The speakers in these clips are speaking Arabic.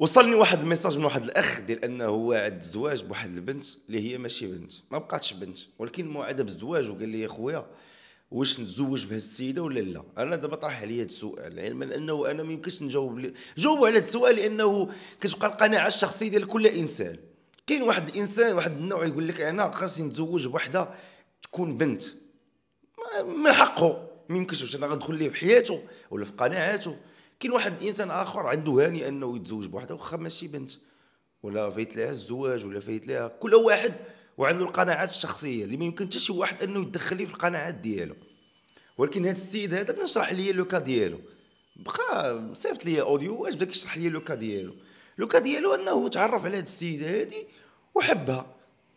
وصلني واحد الميساج من واحد الأخ ديال أنه واعد الزواج بواحد البنت اللي هي ماشي بنت ما بقاتش بنت ولكن موعدة بالزواج وقال لي يا خويا واش نتزوج بهذه السيدة ولا لا؟ أنا دابا طرح عليا هذا السؤال علما أنه أنا ما يمكنش نجاوب لي جاوب على هذا السؤال لأنه كتبقى القناعة الشخصية ديال كل إنسان. كاين واحد الإنسان واحد النوع يقول لك أنا خاصني نتزوج بوحدة تكون بنت. من حقه ما يمكنش أنا غندخل ليه في حياته ولا في قناعاته؟ كاين واحد الانسان اخر عنده هاني انه يتزوج بوحده واخا ماشي بنت ولا فايت لها الزواج ولا فايت لها كل واحد وعنده القناعات الشخصية اللي ما يمكن حتى شي واحد انه يدخل ليه في القناعات ديالو. ولكن هذا السيد هذا تنشرح لي le cas ديالو. بقى صيفط لي audio واش بدا كيشرح لي le cas ديالو؟ le cas ديالو انه تعرف على هذه السيده هذه وحبها.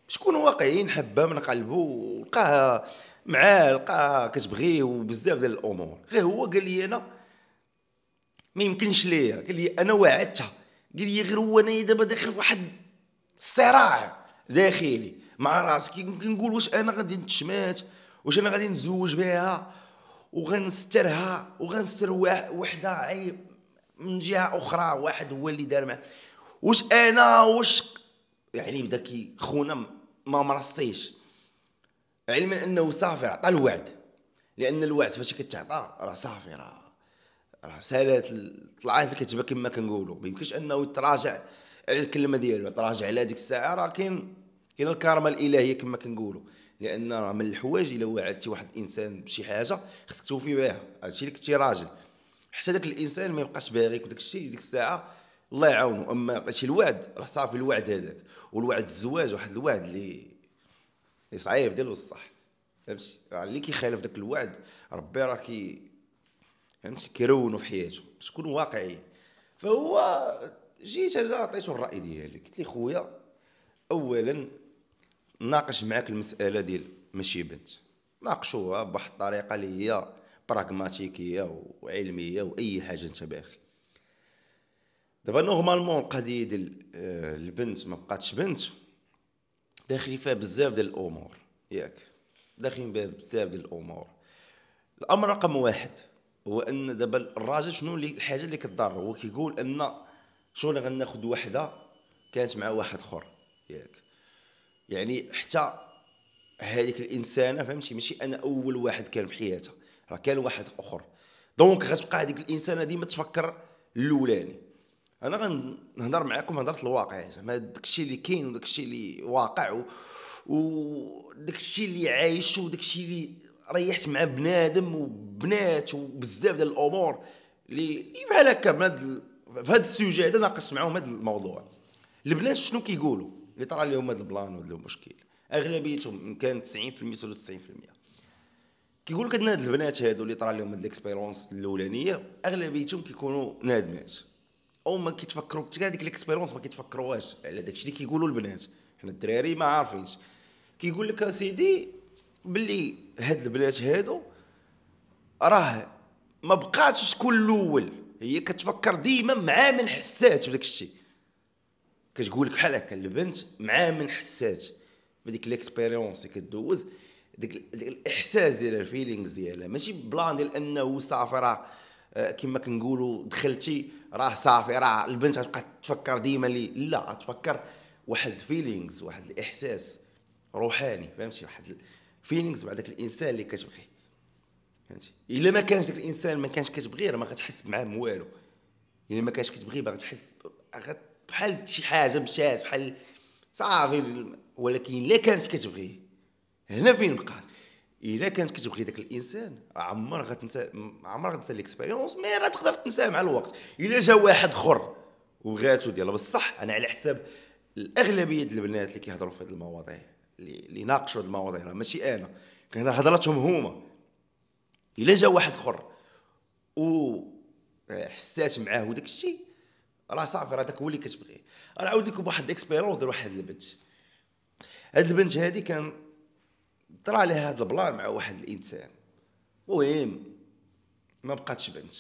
شكون واقعيين حبها من قلبه ولقاها معاه لقاها كتبغيه وبزاف ديال الأمور. غير هو قال لي أنا ما يمكنش ليا. قال لي أنا وعدتها قال لي غير هو أنا دابا داخل في واحد الصراع داخلي مع راسي. كنقول واش أنا غادي نتشمات واش أنا غادي نتزوج بها وغنسترها وغنستر وحدة عيب من جهة أخرى واحد هو اللي دار معاه واش أنا واش يعني بدا كي خونا ما مرصيش علما أنه صافي عطى الوعد. لأن الوعد فاش كتعطى راه صافي راه راه سالات طلعت الكتبه كما كنقولوا ما يمكنش انه يتراجع على الكلمة ديالو يتراجع على هذيك الساعة راه كاين كاين الكرامه الإلهية كما كنقولوا. لأن راه من الحوايج إلا وعدتي واحد الإنسان بشي حاجة خصك توفي بها هادشي اللي كنتي راجل. حتى داك الإنسان ما يبقاش باغيك وداك الشيء ديك الساعة الله يعاونو أما عطيتي الوعد راه صافي الوعد هذاك. والوعد الزواج واحد الوعد اللي اللي صعيب ديال بصح. فهمتي؟ اللي كيخالف داك الوعد ربي راه فهمتي؟ كيرونو في حياته تكون واقعي فهو جيت أنا عطيته الرأي ديالي قلت لي خويا اولا ناقش معاك المسألة ديال ماشي بنت. ناقشوها بواحد الطريقة اللي هي براغماتيكيه وعلمية وأي حاجة أنت باغي. دابا نورمالمون القضية ديال آه، البنت ما بقاتش بنت داخلين فيها بزاف ديال الأمور ياك. داخلين بها بزاف ديال الأمور. الأمر رقم واحد. هو أن دابا الراجل شنو اللي الحاجة اللي كضر هو كيقول أن شغل غناخذ وحدة كانت مع واحد آخر. ياك. يعني حتى هذيك الإنسانة فهمتي؟ ماشي أنا أول واحد كان في حياتها. راه كان واحد آخر. donc غتبقى هذيك الإنسانة ديما تفكر الأولاني. أنا غنهضر معاكم هضرة الواقع. زعما داكشي اللي كاين وداكشي اللي واقع وداكشي اللي عايش وداكشي اللي ريحت مع بنادم وبنات وبزاف ديال الأمور اللي اللي بحال هكا بهذا هذا ال sujet هذا ناقص معاهم هذا الموضوع. البنات شنو كيقولوا؟ اللي طرا لهم هذا البلان وهذا المشكل. أغلبيتهم كان 90% ولا 90% كيقول لك هاد البنات هادو اللي طرا لهم هاد ال expérience الأولانية أغلبيتهم كيكونوا نادمات. أو ما كيتفكروا حتى هذيك ال expérience ما كيتفكروهاش على داكشي اللي كيقولوا البنات. حنا الدراري ما عارفينش. كيقول لك اسيدي باللي هاد البنات هادو راه ما بقاتش تكون الأول. هي كتفكر ديما مع من حسات بداك الشيء. كتقول لك بحال هكا البنت مع من حسات. بديك l'expérience كدوز ديك الإحساس ديالها ال feelings ديالها. ماشي plan ديال أنه صافي راه آه، كما كنقولوا دخلتي راه صافي راه البنت غتبقى تفكر ديما لي. لا تفكر واحد ال feelings واحد الإحساس روحاني فهمتي؟ واحد ال feelings مع داك الإنسان اللي كتبغيه فهمتي؟ إلا ما كانش داك الإنسان ما كانش كتبغيه راه ما غتحس معاه والو إلا ما كانش كتبغيه باغي تحس بحال شي حاجة مشات بحال صافي ولكن إلا كانت كتبغيه هنا فين بقات؟ إلا كانت كتبغي داك الإنسان عمر غتنسى عمر غتنسى l'expérience mais راه تقدر تنساه مع الوقت. إلا جا واحد أخر وغاتو ديالها بصح أنا على حساب الأغلبية ديال البنات اللي كيهضروا في هذه المواضيع. اللي, اللي ناقشوا هذه المواضيع راه ماشي أنا. كان هضراتهم هما. إلا جا واحد آخر. و حسات معاه وداك الشيء راه صافي راه داك هو اللي كتبغيه. نعاود لكم بواحد ال expérience ديال واحد البنت. هاد البنت هادي كان طرا عليها هاد ال plan مع واحد الإنسان. مهم ما بقاتش بنت.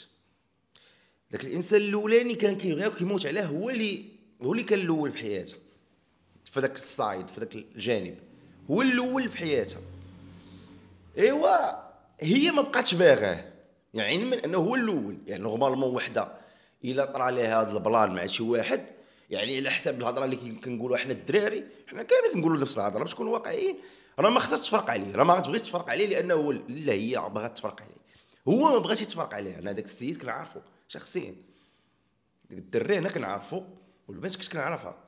داك الإنسان الأولاني كان كيبغيها وكيموت عليه هو اللي هو اللي كان الأول في حياتها في ذاك ال side في ذاك الجانب. هو الأول في حياتها إيوا هي ما بقاتش باغاه يعني من أنه هو الأول. يعني normalement وحدة. إلا طرا ليها هذا ال plan مع شي واحد يعني على حساب الهضرة اللي كنقولوا حنا الدراري حنا كاملين كنقولوا نفس الهضرة. باش نكونوا واقعيين راه ما خصهاش تفرق عليه. راه ما غتبغيش تفرق عليه لأنه هو لا هي باغا تفرق عليه. هو ما بغاش يتفرق عليه أنا داك السيد كنعرفو شخصيا. الدري أنا كنعرفو والبنت كنت كنعرفها.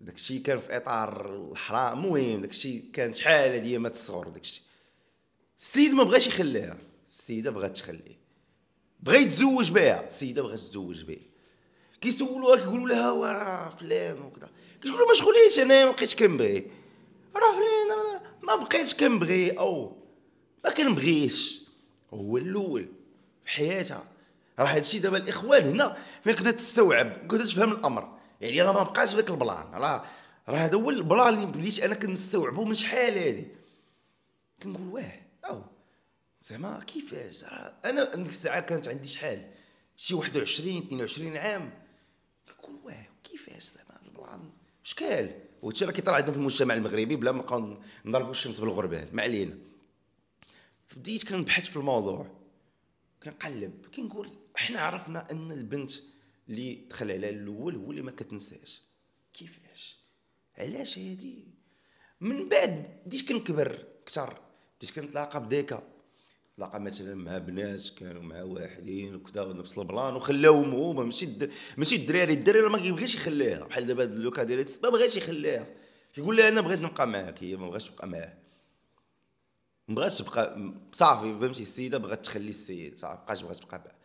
داكشي كان في اطار الحرام المهم داكشي كان شحال هادي ما تصغر داكشي. السيد ما بغاش يخليها السيدة بغات تخليه. بغا يتزوج بها السيدة بغات تتزوج به كيسولوها كيقولوا لها وراه فلان وكذا كتقول ما شغليش أنا ما بقيتش كنبغي. راه فلان ما بقيتش كنبغي. أو ما كنبغيش. هو الأول في حياتها. راه هادشي دابا الإخوان هنا فين كنت تستوعب كنت تفهم الأمر. يعني راه ما بقاش ذاك ال plan. راه راه هذا هو ال plan اللي بديت أنا كنستوعبو من شحال هادي كنقول واه أو زعما كيفاش؟ أنا ديك الساعة كانت عندي شحال؟ شي 21 22 عام. كنقول واه كيفاش زعما هذا البلان؟ مشكال وهادشي راه كيطلع عندنا في المجتمع المغربي بلا ما نبقاو نضربوا الشمس بالغربال ما علينا. بديت كنبحث في الموضوع كنقلب كنقول حنا عرفنا أن البنت اللي دخل على الأول هو اللي ما كتنساش. كيفاش؟ علاش هادي؟ من بعد بديت كنكبر أكثر بديت كنتلاقى بديكا. تلاقى مثلا مع بنات كانوا مع واحدين وكذا ونفس البلان وخلاوهم هما ماشي الد... ماشي الدراري. الدراري ما كيبغيش يخليها. بحال دابا هاد لوكا ديال ما بغاش يخليها. كيقول لها أنا بغيت نبقى معاك هي ما بغاش تبقى معاه ما بغاتش تبقى صافي فهمتي؟ السيدة بغات تخلي السيد صافي بقاش بغات تبقى معاه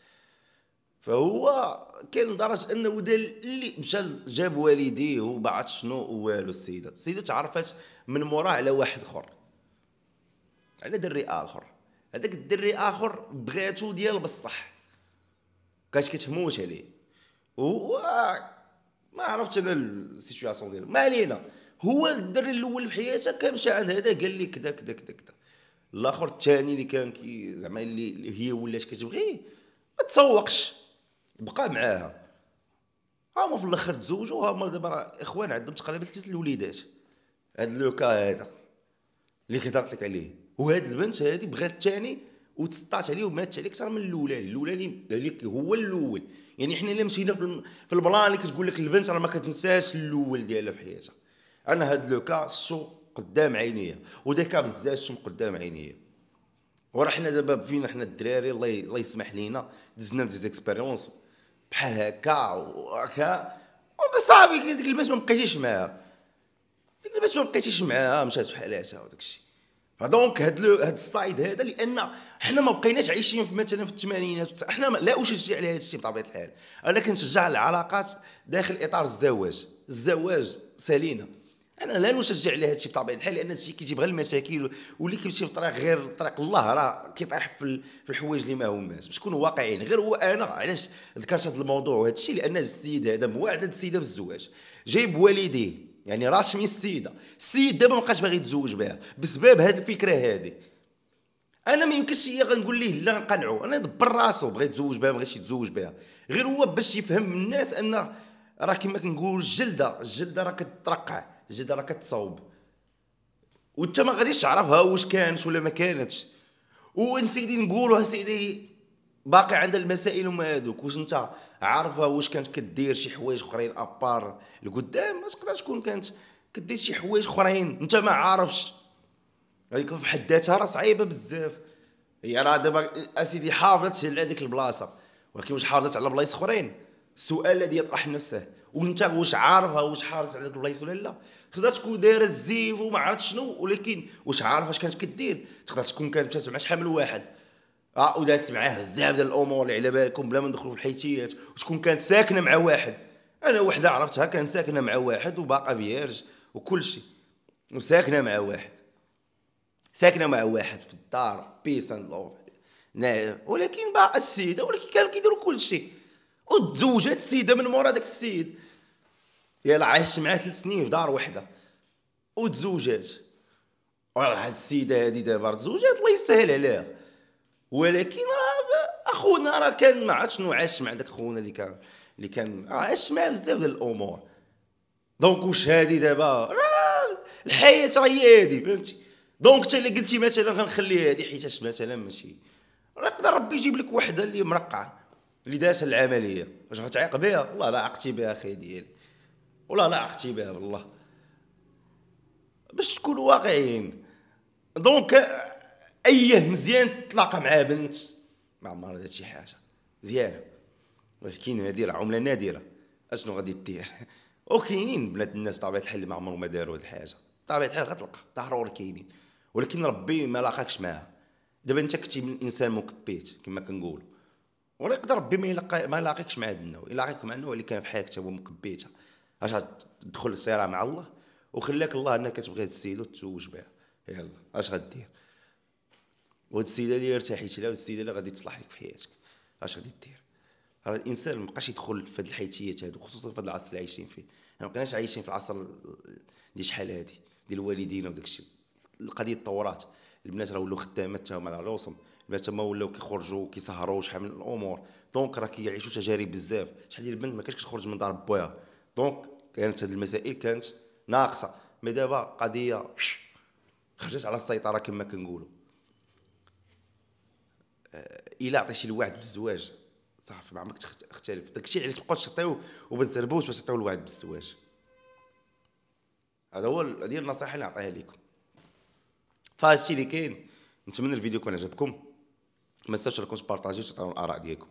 فهو كاين لدرجه انه دا اللي مشى جاب والديه وبعد شنو والو السيدة. السيدة تعرفت من موراه على واحد آخر. على دري آخر. هذاك الدري آخر بغاتو ديال بصح. كاش كتهموش عليه. هو ما عرفتش أنا ال situation ديالو. ما علينا. هو الدري الأول في حياته كان مشى عند هذا قال لي كذا كذا كذا كذا الآخر الثاني اللي كان كي زعما اللي هي ولات كتبغيه ما تسوقش. بقى معاها. هما في الآخر تزوجوا هما دابا راه إخوان عندهم تقريبا ثلاث الوليدات. هاد لوكا هذا اللي كثرت لك عليه. وهاد البنت هادي بغات الثاني وتسطات عليه وماتت عليه أكثر من الاولاني الاولاني اللي هو الأول. يعني حنا إلا مشينا في البلان اللي كتقول لك البنت راه ما كتنساش الأول ديالها في حياتها. أنا هاد لوكا شو قدام عينيا. وديكا بزاف شم قدام عينيا. وراه حنا دابا فينا حنا الدراري الله الله يسمح لينا دزنا des expériences بحال هكا وهكا. صافي ديك البنت ما بقيتيش معاها. ديك البنت ما بقيتيش معاها مشات في حالاتها وداك الشيء. ف donc هاد هاد ال slide هذا لأن حنا ما بقيناش عايشين في مثلا في الثمانينات. حنا لا اشجع على هذا الشيء بطبيعة الحال. أنا كنشجع العلاقات داخل إطار الزواج. الزواج سالينا أنا لا نشجع على هذا الشيء بطبيعة الحال لأن هذا الشيء كيجيب غير المشاكل واللي كيمشي في طريق غير طريق الله راه كيطيح في في الحوايج اللي ما هماش باش نكونوا واقعيين غير هو أنا علاش ذكرت هذا الموضوع وهذا الشيء؟ لأن السيد هذا موعد السيدة بالزواج. جايب والديه يعني راسمي السيدة. السيد دابا مابقاش باغي يتزوج بها بسبب هذه الفكرة هذه أنا ما يمكنش هي غنقول ليه لا نقنعو أنا دبر راسو بغى يتزوج بها بغاش يتزوج بها. غير هو باش يفهم الناس أن راه كما كنقول الجلدة الجلدة راه كترقع. الجلده راه كتصاوب. وانت ما غاديش تعرفها واش كانت ولا ما كانتش. ونسيدي نقولوا سيدي باقي عندها المسائل هما هذوك واش انت عارفه واش كانت كدير شي حوايج اخرين أبار لقدام؟ ما تقدرش تكون كانت كدير شي حوايج اخرين. انت ما عارفش. هذيك في حد ذاتها راه صعيبة بزاف. هي راه دابا اسيدي حافظت على هذيك البلاصة. ولكن واش حافظت على بلايص اخرين؟ السؤال الذي يطرح نفسه. وانت واش عارفها واش حافظت على هذيك البلايص ولا لا. تقدر تكون دايرة الزيف وما عرفت شنو ولكن واش عارفه اش كانت كدير. تقدر تكون كانت مشات مع شحال من واحد. آه ودارت معاه بزاف ديال الأمور اللي على بالكم بلا ما ندخلوا في الحيتيات وتكون كانت ساكنة مع واحد. أنا وحدة عرفتها كانت ساكنة مع واحد وباقا vierge وكل شيء. وساكنة مع واحد. ساكنة مع واحد في الدار peace and love ولكن باقا السيدة ولكن كانوا كيديروا كل شيء. وتزوجات السيدة من مورا داك السيد. يلا عايش معاه ثلاث سنين في دار وحده. وتزوجات. هاد السيدة هادي دابا تزوجات الله يسهل عليها. ولكن راه أخونا راه كان ما عرفتش شنو عاش مع داك خونا اللي كان اللي كان راه عاش معاه بزاف ديال الأمور. donc واش هادي دابا؟ راه الحياة راه هي هادي فهمتي؟ donc انت اللي قلتي مثلا غنخلي هادي حيتاش مثلا ماشي. راه يقدر ربي يجيب لك وحدة اللي مرقعة اللي دارت العملية. واش غتعيق بها؟ والله لا عقتي بها أخي ديالي. والله لا عقتي بها والله باش تكونوا واقعيين. donc أيه مزيان تلاقى مع بنت؟ ما عمرها دارت شي حاجة. مزيانة. ولكن هذه راه عملة نادرة. أشنو غادي دير؟ وكاينين بنات الناس بطبيعة الحال اللي ما عمرهم ما داروا هذه الحاجة. بطبيعة الحال غتلقى. ضروري كاينين. ولكن ربي ما لاقاكش معاها. دابا أنت كنتي من إنسان مكبيت كما كنقولوا. ولا يقدر ربي ما ما يلاقيكش مع هذا النوع. يلاقيك مع النوع اللي كان في حياتك هو مكبيته اش تدخل الصراع مع الله وخلاك الله إنك تبغي هاد السيده وتزوج بها. يلا اش غدير؟ وهاد السيدة اللي ارتحيتي لها وهاد السيدة اللي غادي تصلح لك في حياتك. اش غادي دير؟ راه الإنسان ما بقاش يدخل في هاد الحيتيات هادو خصوصا في هاد العصر اللي عايشين فيه. ما بقيناش عايشين في العصر ديال شحال هادي ديال الوالدين وداك الشيء. القضية تطورات البنات راه ولاو خدامات تاهم على راسهم البنات تما ولاو كيخرجوا كيسهروا شحال من الأمور. donc راه كيعيشوا تجارب بزاف. شحال ديال البنت ما كانتش كتخرج من دار بوها donc كانت هاد المسائل كانت ناقصة. mais دابا قضية خرجت على السيطرة كما كنقولوا. آه، إلا عطيتي الوعد بالزواج. صافي ما عمرك تختلف. داكشي علاش تبقاو تعطيو وبالزربوش باش تعطيو الوعد بالزواج. هذا هو هذه النصيحة اللي نعطيها لكم فهادشي اللي كاين نتمنى الفيديو يكون عجبكم. ما تنساوش راكم تبارطاجيو وتعطيو الآراء ديالكم.